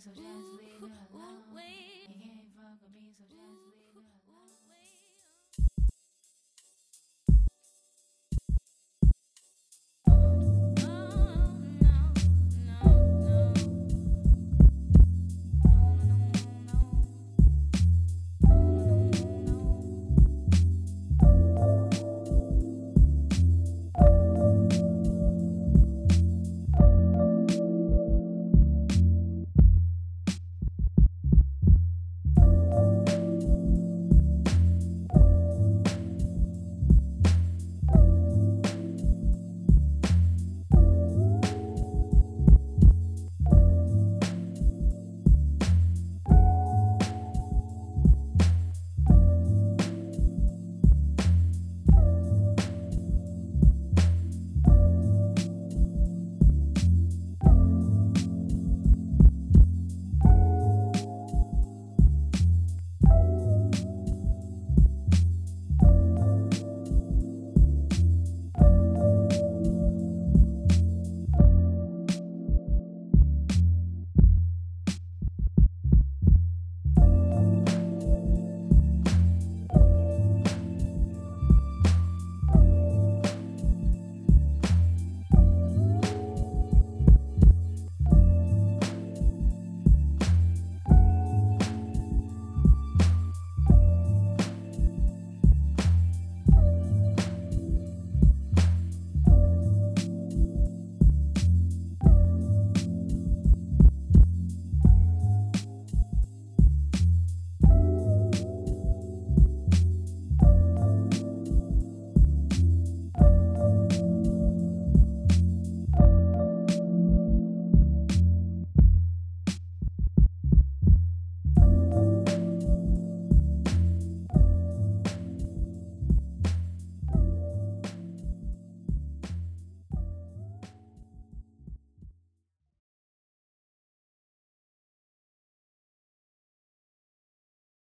me, so just leave me alone. You can't fuck with me, so just.